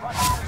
Five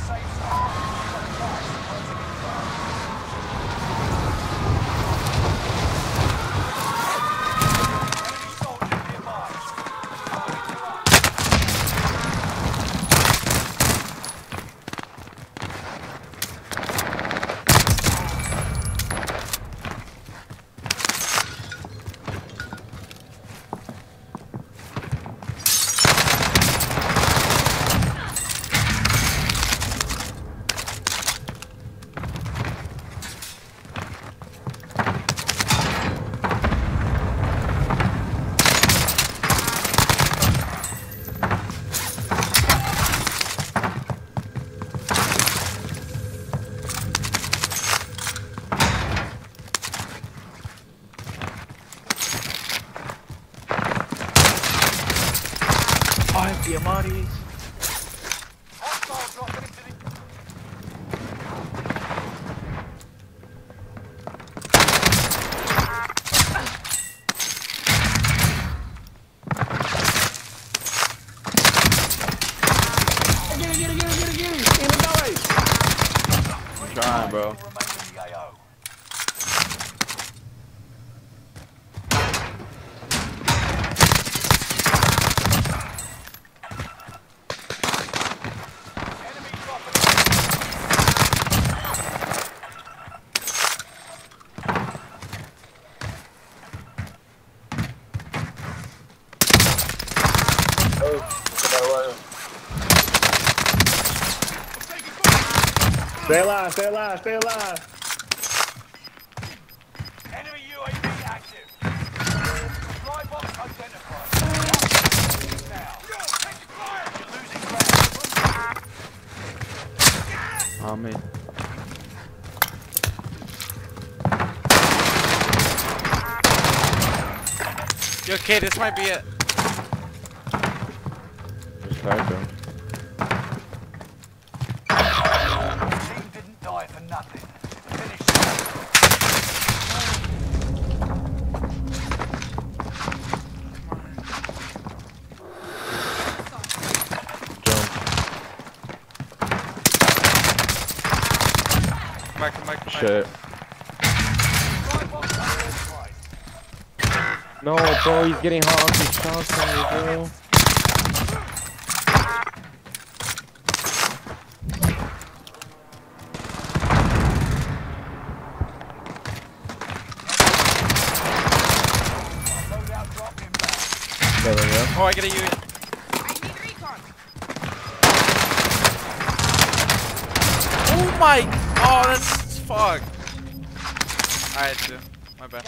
Diamatis. I'm trying, bro. Stay alive, stay alive, stay alive. Enemy UAV active. Supply box identified. Now. Taking fire. You're losing ground. Oh, man. You okay? This might be it. Just type. Team didn't die for nothing. Finish. Jump. Come back, come back, come back. Shit. Supply box identified. No, bro, he's getting hot off these shots from me, bro. There we go. Oh, I a U. Oh my! Oh, that's fuck. I had to. My bad.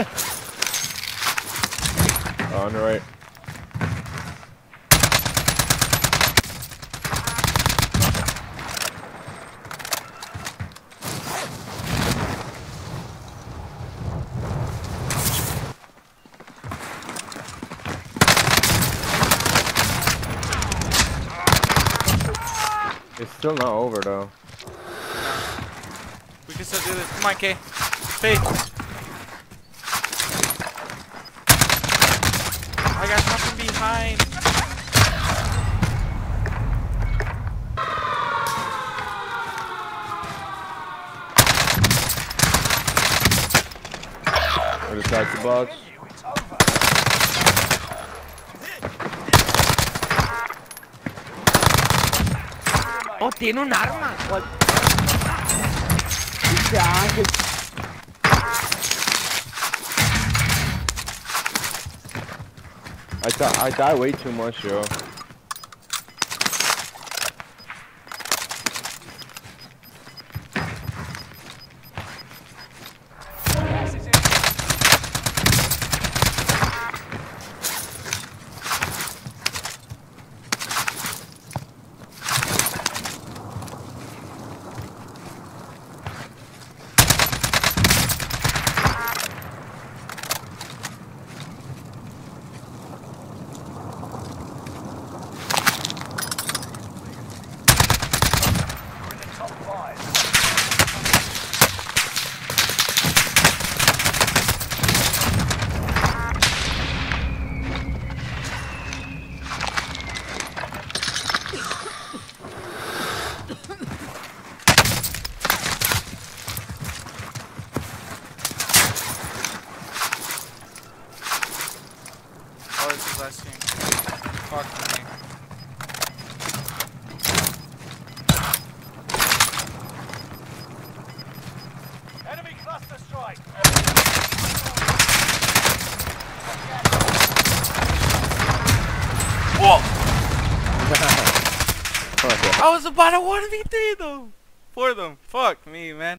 Oh, on the right. It's still not over though. We can still do this. Come on, K. Faith. Other side the box. Oh, tiene un arma. Dice I, th I die way too much, yo. This is last. Fuck me. Enemy cluster strike. Whoa! Okay. I was about to 1v3 though! For them. Fuck me, man.